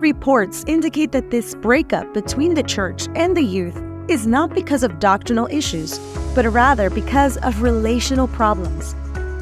Reports indicate that this breakup between the church and the youth is not because of doctrinal issues, but rather because of relational problems.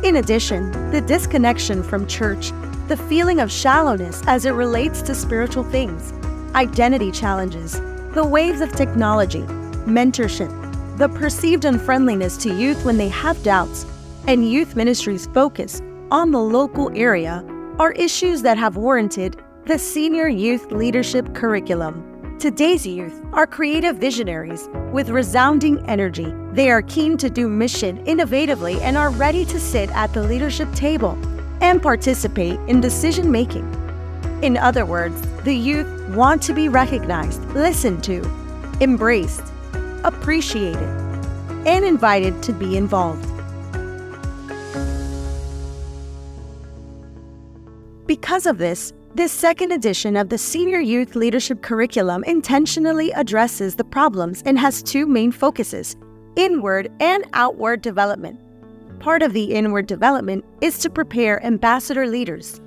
In addition, the disconnection from church, the feeling of shallowness as it relates to spiritual things, identity challenges, the waves of technology, mentorship, the perceived unfriendliness to youth when they have doubts, and youth ministries' focus on the local area are issues that have warranted the Senior Youth Leadership Curriculum. Today's youth are creative visionaries with resounding energy. They are keen to do mission innovatively and are ready to sit at the leadership table and participate in decision making. In other words, the youth want to be recognized, listened to, embraced, appreciated, and invited to be involved. Because of this, this second edition of the Senior Youth Leadership Curriculum intentionally addresses the problems and has two main focuses inward and outward development. Part of the inward development is to prepare ambassador leaders,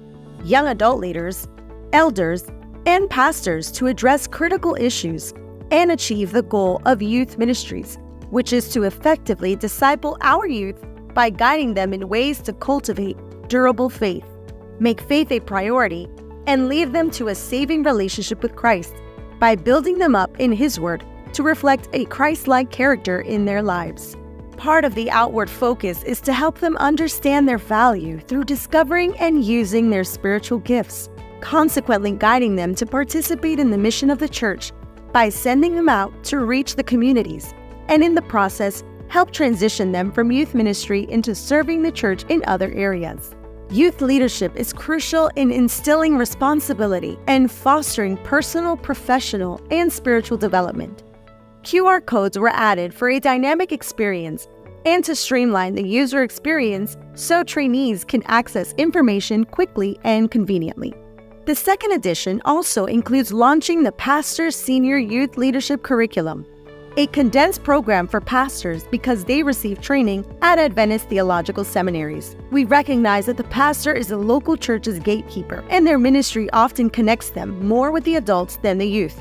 young adult leaders, elders, and pastors to address critical issues and achieve the goal of youth ministries, which is to effectively disciple our youth by guiding them in ways to cultivate durable faith make faith a priority, and lead them to a saving relationship with Christ by building them up in His Word to reflect a Christ like character in their lives. Part of the outward focus is to help them understand their value through discovering and using their spiritual gifts, consequently, guiding them to participate in the mission of the church by sending them out to reach the communities, and in the process, help transition them from youth ministry into serving the church in other areas. Youth leadership is crucial in instilling responsibility and fostering personal, professional, and spiritual development. QR codes were added for a dynamic experience and to streamline the user experience so trainees can access information quickly and conveniently. The second edition also includes launching the Pastor's Senior Youth Leadership Curriculum, a condensed program for pastors because they receive training at Adventist theological seminaries. We recognize that the pastor is the local church's gatekeeper, and their ministry often connects them more with the adults than the youth.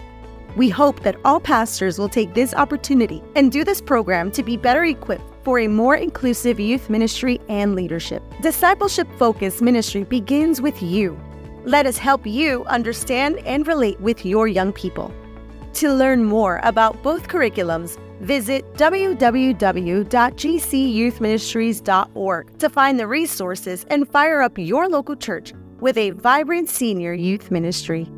We hope that all pastors will take this opportunity and do this program to be better equipped for a more inclusive youth ministry and leadership. Discipleship focused ministry begins with you. Let us help you understand and relate with your young people. To learn more about both curriculums, visit www.gcyouthministries.org to find the resources and fire up your local church with a vibrant senior youth ministry.